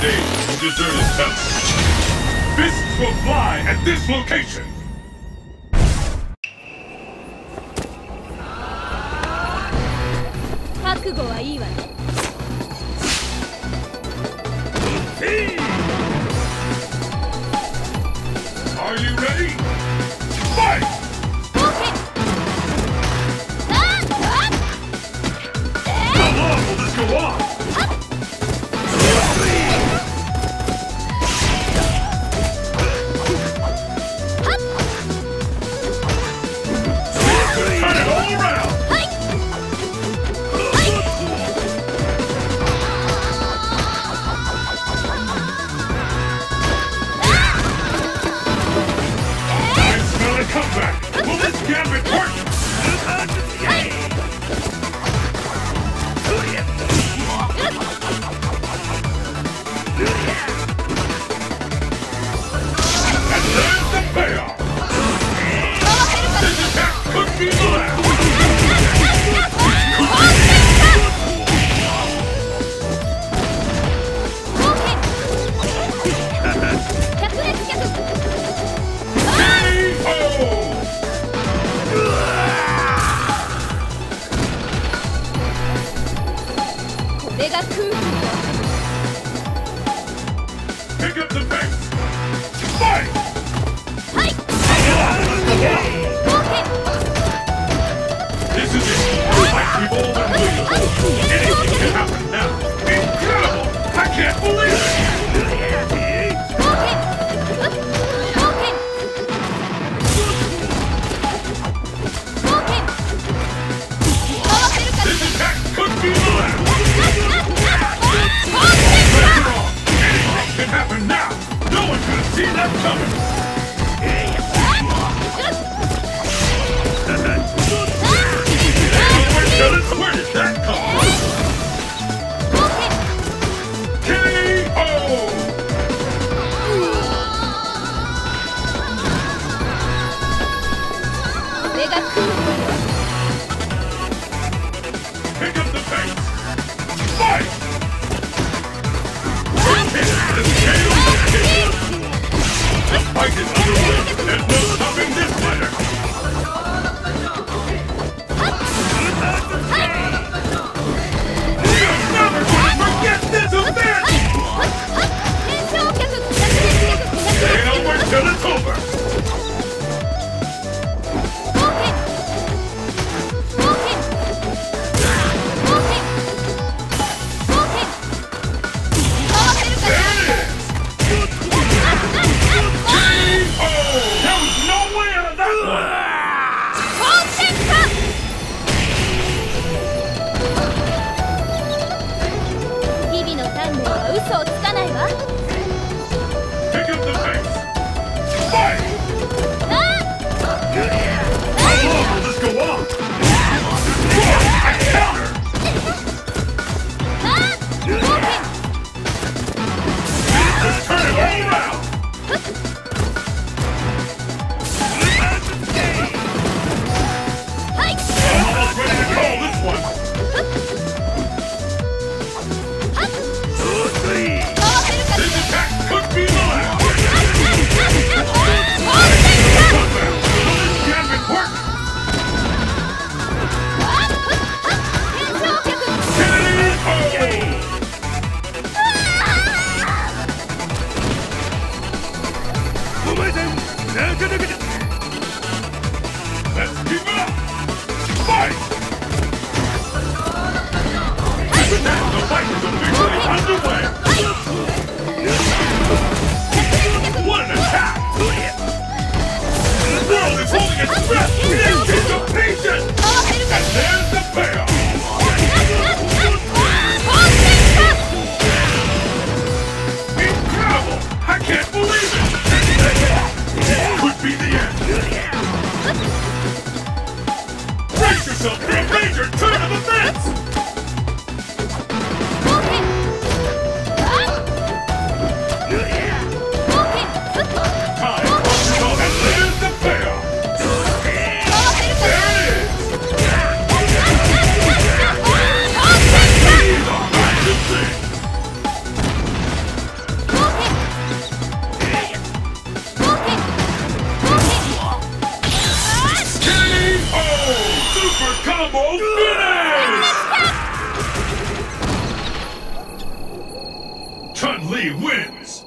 days to deserted temples. Fists will fly at this location! Are you ready? Pick up the pace! Fight! This is it! People can happen now! No one could have seen that coming! Where did that come from? K.O. 嘘をつかないわ。なかなかだ。Double finish! Chun Li wins!